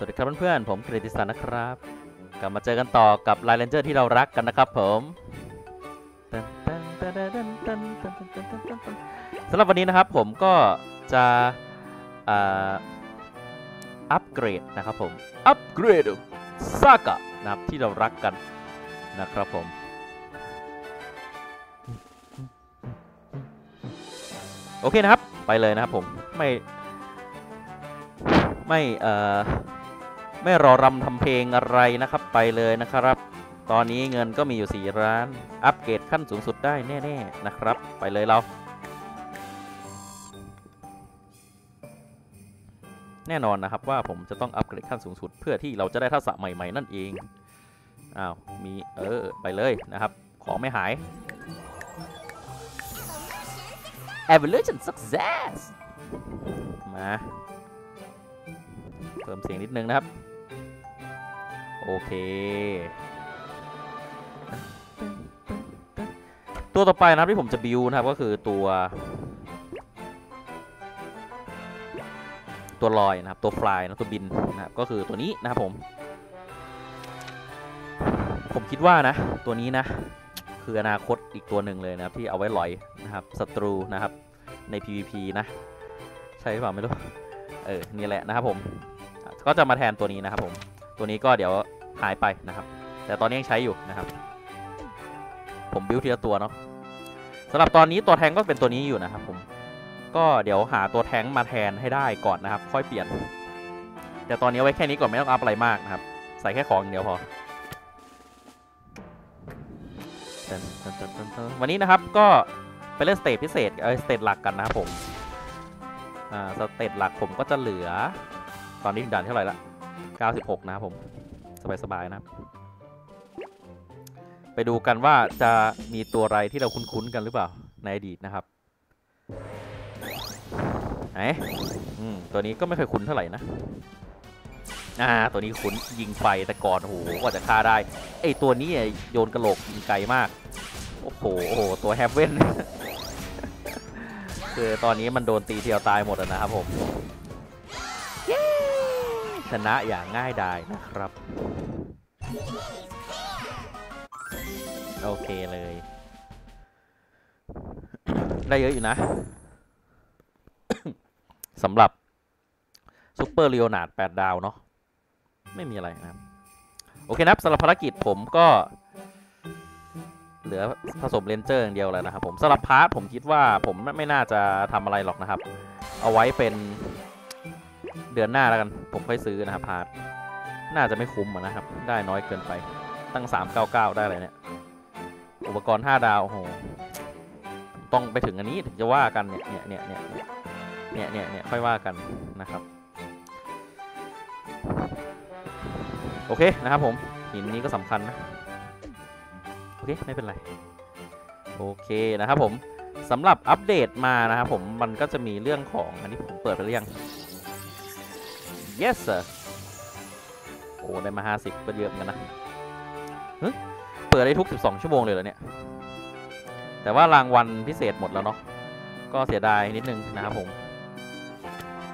สวัสดีครับเพื่อนๆผมกฤติสันนะครับ กลับมาเจอกันต่อกับไลเลนเจอร์ที่เรารักกันนะครับผมสำหรับวันนี้นะครับผมก็จะอ่าอัปเกรดนะครับผม อัปเกรดซากะนะครับที่เรารักกันนะครับผมโอเคนะครับ ไปเลยนะครับผม ไม่ ไม่ เอ่อ ไม่รอรำทำเพลงอะไรนะครับไปเลยนะครับ ตอนนี้เงินก็มีอยู่ 4 ร้าน อัปเกรดขั้นสูงสุดได้แน่ๆนะครับ ไปเลยเรา แน่นอนนะครับว่าผมจะต้องอัปเกรดขั้นสูงสุด เพื่อที่เราจะได้ทักษะใหม่ๆนั่นเอง อ้าว มีเออไปเลยนะครับ ของไม่หาย Evolution Success มา เพิ่มเสียงนิดนึงนะครับ โอเค ตัวต่อไปนะครับที่ผมจะบิวนะครับก็คือตัว ตัวลอยนะครับตัวฟลายนะตัวบินนะครับก็คือตัวนี้นะครับผม ผมคิดว่านะ ตัวนี้นะ คืออนาคตอีกตัวหนึ่งเลยนะครับที่เอาไว้ลอยนะครับศัตรูนะครับใน PVP นะ ใช่หรือเปล่าไม่รู้ เออ นี่แหละนะครับผม ก็จะมาแทนตัวนี้นะครับผม ตัวนี้ก็เดี๋ยว หายไปนะครับ แต่ตอนนี้ยังใช้อยู่นะครับ ผมบิวทีละตัวเนาะสำหรับตอนนี้ตัวแทงก็เป็นตัวนี้อยู่นะครับ ผมก็เดี๋ยวหาตัวแทงมาแทนให้ได้ก่อนนะครับ ค่อยเปลี่ยน แต่ตอนนี้ไว้แค่นี้ก่อนไม่ต้องอัพอะไรมากนะครับ ใส่แค่ของเดียวพอวันนี้นะครับก็ไปเล่น stage พิเศษเออ stage หลักกันนะครับผมอ่า stage หลักผมก็จะเหลือ ตอนนี้ด่านเท่าไหร่ละ96 นะครับผม สบายๆนะ ไปดูกันว่าจะมีตัวอะไรที่เราคุ้นๆกันหรือเปล่า ในอดีตนะครับไหนอืมตัวนี้ก็ไม่เคยคุ้นเท่าไหร่นะ อ่า ตัวนี้คุ้นยิงไฟแต่ก่อนโอ้โหกว่าจะฆ่าได้ ไอตัวนี้โยนกระโหลกยิงไกลมาก โอ้โห โอ้โห ตัวแฮปเว่นคือตอนนี้มันโดนตีเทียวตายหมดแล้วนะครับผม ชนะอย่างง่ายดายนะครับ โอเคเลย ได้เยอะอยู่นะสำหรับซูเปอร์เรียนาด8ดาว เนาะไม่มีอะไรนะครับ โอเคนะครับสำหรับภารกิจผมก็ เหลือผสม ranger อย่างเดียวแล้วนะครับผมสำหรับพาร์ทผมคิดว่าผมไม่น่าจะทำอะไรหรอกนะครับ เอาไว้เป็น ดือนหน้าแล้วกัน ผมค่อยซื้อนะครับพาร์ทน่าจะไม่คุ้มนะครับ ได้น้อยเกินไป ตั้ง 399 ได้เลยเนี่ย อุปกรณ์ 5 ดาวโอ้โหต้องไปถึงอันนี้ถึงจะว่ากันเนี่ยเนี่ยเนี่ยเนี่ยเนี่ยเนี่ยเนี่ยค่อยว่ากันนะครับ โอเคนะครับผมหินนี้ก็สำคัญนะ โอเค ไม่เป็นไร โอเคนะครับผมสำหรับอัปเดตมานะครับผมมันก็จะมีเรื่องของอันนี้ผมเปิดไปหรือยัง yes sir โอ้ได้มา 50 ก็เยอะเหมือนกันนะเปิดได้ทุก 12 ชั่วโมงเลยเหรอเนี่ย แต่ว่ารางวัลพิเศษหมดแล้วเนาะ ก็เสียดายนิดนึงนะครับผม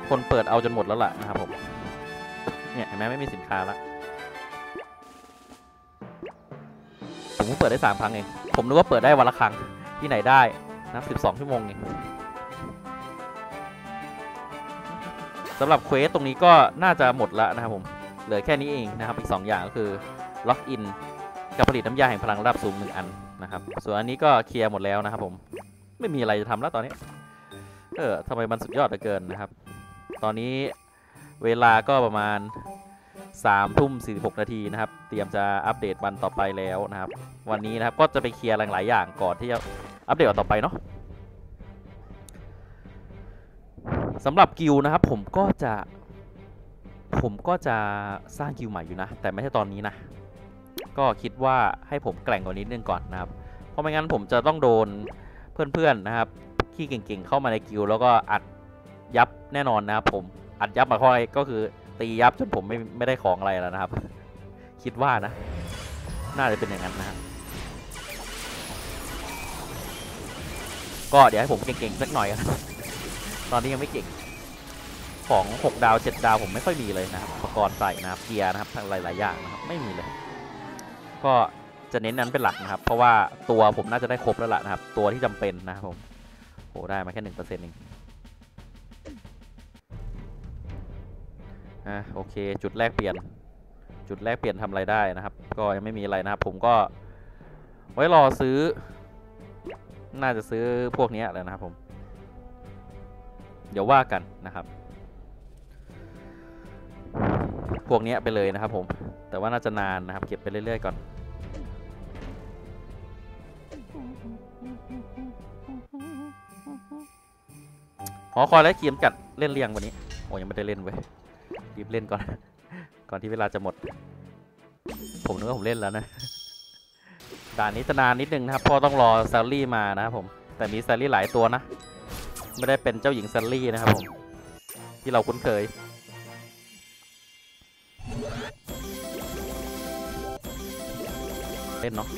คนเปิดเอาจนหมดแล้วล่ะนะครับผม เนี่ยเห็นไหมไม่มีสินค้าละผมเปิดได้สามครั้งเอง ผมนึกว่าเปิดได้วันละครั้งที่ไหนได้นะสิบสองชั่วโมงเองำหรับ quest ตรงนี้ก็น่าจะหมดแล้วนะครับผม เหลือแค่นี้เองนะครับ อีก 2 อย่างก็คือ login กับผลิตน้ำยาแห่งพลังระดับสูงหนึ่งอันนะครับ ส่วนอันนี้ก็เคลียร์หมดแล้วนะครับผม ไม่มีอะไรจะทำแล้วตอนนี้ เออทำไมมันสุดยอดเหลือเกินนะครับ ตอนนี้เวลาก็ประมาณ3ทุ่ม46 นาทีนะครับ เตรียมจะอัปเดตวันต่อไปแล้วนะครับ วันนี้นะครับก็จะไปเคลียร์หลายๆอย่างก่อนที่จะอัปเดตวันต่อไปเนาะ สำหรับกิลนะครับผมก็จะผมก็จะสร้างกิลใหม่อยู่นะ แต่ไม่ใช่ตอนนี้นะ ก็คิดว่าให้ผมแกล่งกว่านิดนึงก่อนนะครับ เพราะไม่งั้นผมจะต้องโดนเพื่อนๆนะครับที่เก่งๆเข้ามาในกิลแล้วก็อัดยับแน่นอนนะครับผมอัดยับมาค่อยก็คือตียับจนผมไม่ไม่ได้ของอะไรแล้วนะครับ คิดว่านะ น่าจะเป็นอย่างนั้นนะครับก็เดี๋ยวให้ผมเก่งๆสักหน่อยนะ ตอนนี้ยังไม่เก่ง ของ 6 ดาว 7 ดาวผมไม่ค่อยมีเลยนะครับอุปกรณ์ใส่นะครับเกียร์นะครับทั้งหลายๆอย่างนะครับไม่มีเลย ก็จะเน้นนั้นเป็นหลักนะครับ เพราะว่าตัวผมน่าจะได้ครบแล้วล่ะนะครับ ตัวที่จำเป็นนะครับผมโหได้มาแค่หนึ่งเปอร์เซ็นต์เองอะโอเค จุดแรกเปลี่ยน จุดแรกเปลี่ยนทำอะไรได้นะครับ ก็ยังไม่มีอะไรนะครับ ผมก็ไว้รอซื้อ น่าจะซื้อพวกนี้แหล้วนะครับผม เดี๋ยวว่ากันนะครับ พวกนี้ไปเลยนะครับผม แต่ว่าน่าจะนานนะครับ เก็บไปเรื่อยๆก่อน หอคอยและเขียมจัดเล่นเรียงวันนี้ โอ้ยังไม่ได้เล่นเว้ยรีบเล่นก่อน ก่อนที่เวลาจะหมด ผมนึกว่าผมเล่นแล้วนะด่านนี้จะนานนิดนึงนะครับเพราะต้องรอแซลลี่มานะครับผม แต่มีแซลลี่หลายตัวนะ ไม่ได้เป็นเจ้าหญิงแซลลี่นะครับผม ที่เราคุ้นเคย เล่นเนาะ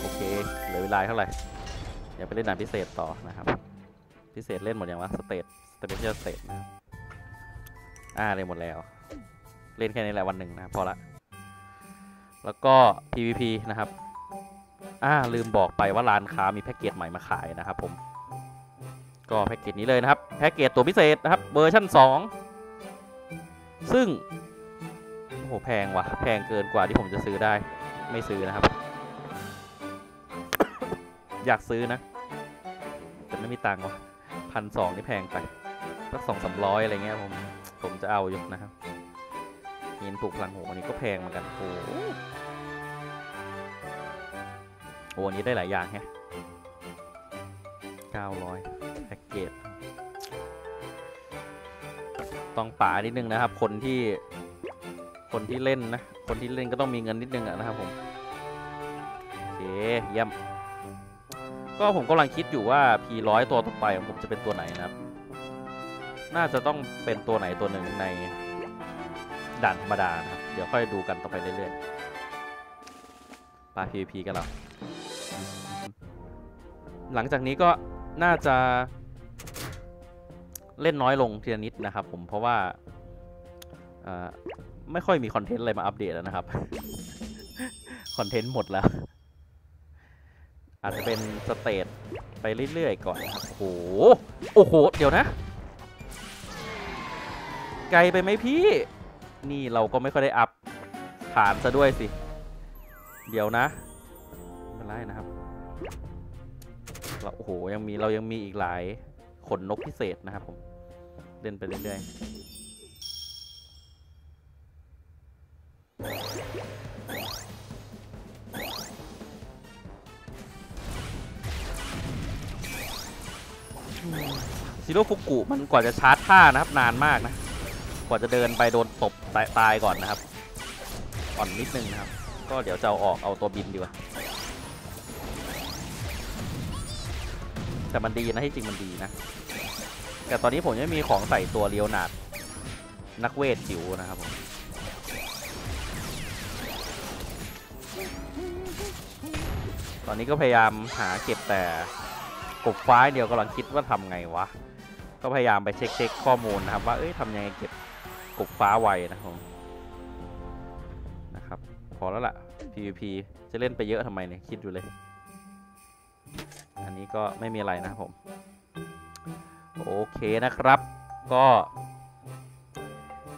โอเคเหลือเวลาเท่าไหร่เดี๋ยวไปเล่นด่านพิเศษต่อนะครับ พิเศษเล่นหมดยังวะสเตทspecial stage นะครับอ่าเล่นหมดแล้ว เล่นแค่นี้แหละวันหนึ่งนะพอละแล้วก็ PVP นะครับ อ่าลืมบอกไปว่าร้านค้ามีแพ็กเกจใหม่มาขายนะครับผม ก็แพ็กเกจนี้เลยนะครับ แพ็กเกจตัวพิเศษนะครับเวอร์ชั่น 2 ซึ่งโอ้โหแพงว่ะ แพงเกินกว่าที่ผมจะซื้อได้ไม่ซื้อนะครับ อยากซื้อนะ แต่ไม่มีตังค์ว่ะพันสองนี่แพงไปสักสองสามร้อยอะไรเงี้ยผมผมจะเอาอยู่นะครับเห็นปลูกพลังโหอันนี้ก็แพงเหมือนกันโอ้โหโอ้อันนี้ได้หลายอย่างแฮะเก้าร้อย เกจต้องป่านิดนึงนะครับ คนที่คนที่เล่นนะ คนที่เล่นก็ต้องมีเงินนิดนึงะนะครับผมโอเคเยี่ยมก็ผมกำลังคิดอยู่ว่า P100 ตัวต่อไปของผมจะเป็นตัวไหนนะครับ น่าจะต้องเป็นตัวไหนตัวหนึ่งในด่านธรรมดานะครับ เดี๋ยวค่อยดูกันต่อไปเรื่อยๆปา PVP กันเราหลังจากนี้ก็น่าจะ เล่นน้อยลงทีละนิดนะครับ ผมเพราะว่าไม่ค่อยมี content อะไรมาอัปเดตแล้วนะครับ content หมดแล้ว อาจจะเป็น stage ไปเรื่อยๆก่อนครับโอ้โห โอ้โห เดี๋ยวนะ ไกลไปไหมพี่ นี่เราก็ไม่ค่อยได้ up ผ่านซะด้วยสิ เดี๋ยวนะไม่เป็นไรนะครับเราโอ้โห ยังมีเรายังมีอีกหลาย ขนนกพิเศษนะครับผมเล่นไปเรื่อยๆซิโร่ฟุกุมันกว่าจะชาร์จท่านะครับนานมากนะ กว่าจะเดินไปโดนตบตายตายก่อนนะครับ อ่อนนิดนึงนะครับ ก็เดี๋ยวจะเอาออกเอาตัวบินดีกว่า แต่มันดีนะที่จริงมันดีนะ แต่ตอนนี้ผมยังไม่มีของใส่ตัวเลียวนาดนักเวทจิ๋วนะครับผมตอนนี้ก็พยายามหาเก็บแต่กบฟ้าเดียวกำลังคิดว่าทำไงวะ ก็พยายามไปเช็คเช็คข้อมูลนะครับ ว่าเอ้ยทำยังไงเก็บกบฟ้าไวนะครับนะครับ พอแล้วล่ะ PVP จะเล่นไปเยอะทำไมเนี่ย คิดอยู่เลย นี้ก็ไม่มีอะไรนะผม โอเคนะครับ ก็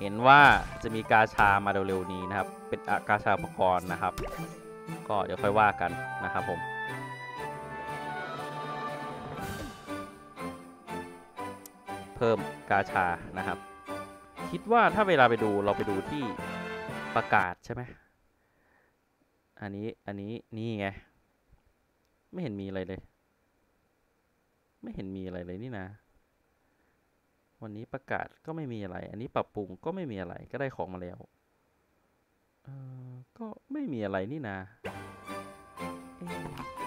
เห็นว่าจะมีกาชามาเร็วๆนี้นะครับ เป็นอากาชาอุปกรณ์นะครับ ก็เดี๋ยวค่อยว่ากันนะครับผมเพิ่มกาชานะครับ คิดว่าถ้าเวลาไปดูเราไปดูที่ประกาศใช่ไหมอันนี้ อันนี้ นี่ไง ไม่เห็นมีอะไรเลย ไม่เห็นมีอะไรเลยนี่นะ วันนี้ประกาศก็ไม่มีอะไร อันนี้ปรับปรุงก็ไม่มีอะไรก็ได้ของมาแล้วเออก็ไม่มีอะไรนี่นะ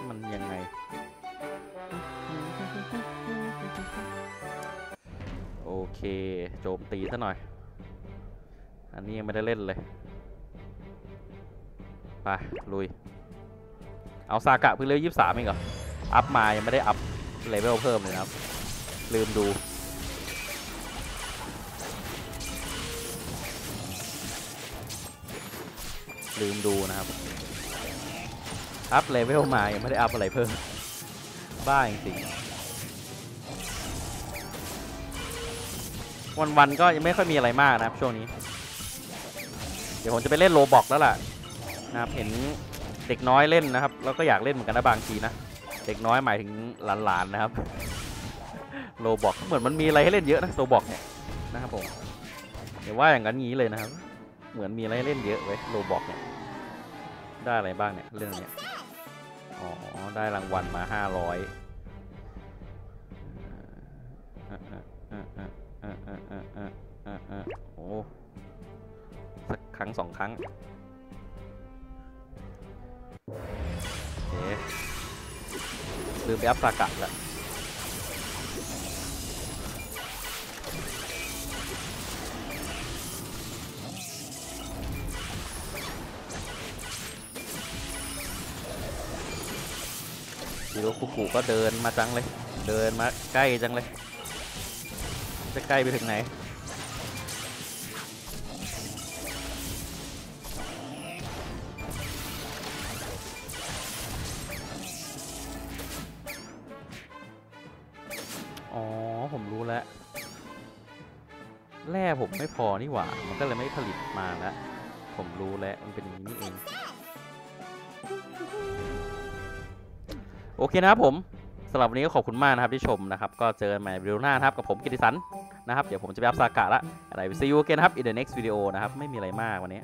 มันยังไง โอเค โจมตีซะหน่อย อันนี้ยังไม่ได้เล่นเลยไปลุย เอาซากะเพิ่ง level ยี่สามเองเหรอ up มายังไม่ได้ up level เพิ่มเลยครับ ลืมดู ลืมดูนะครับ up level มา ยังไม่ได้ up อะไรเพิ่ม บ้าจริงวันๆก็ยังไม่ค่อยมีอะไรมากนะครับช่วงนี้ เดี๋ยวผมจะไปเล่นโลบอกแล้วล่ะนะครับเห็นเด็กน้อยเล่นนะครับ แล้วก็อยากเล่นเหมือนกันนะบางทีนะ เด็กน้อยหมายถึงหลานๆนะครับโลบอกเหมือนมันมีอะไรให้เล่นเยอะนะโลบอกเนี่ยนะครับผมเดี๋ยวว่าอย่างนั้นงี้เลยนะครับ เหมือนมีอะไรให้เล่นเยอะไว้โลบอกเนี่ยได้อะไรบ้างเนี่ยเรื่องเนี้ยอ๋อได้รางวัลมาห้าร้อยโอ้สักครั้งสองครั้ง ลืมไปอัพสากะล้วฮิโรคุกุก็เดินมาจังเลย เดินมาใกล้จังเลย จะใกล้ไปถึงไหน แร่ผมไม่พอนี่หว่า มันก็เลยไม่ผลิตมาแล้ว ผมรู้แล้วมันเป็นอย่างนี้นี่เอง โอเคนะครับผมสำหรับวันนี้ก็ขอบคุณมากนะครับที่ชมนะครับ ก็เจอกันใหม่วิดีโอหน้านะครับ กับผมกิติสันนะครับ เดี๋ยวผมจะไปอัพสากะละอะไร see you again นครับ in the next video นะครับ ไม่มีอะไรมากวันนี้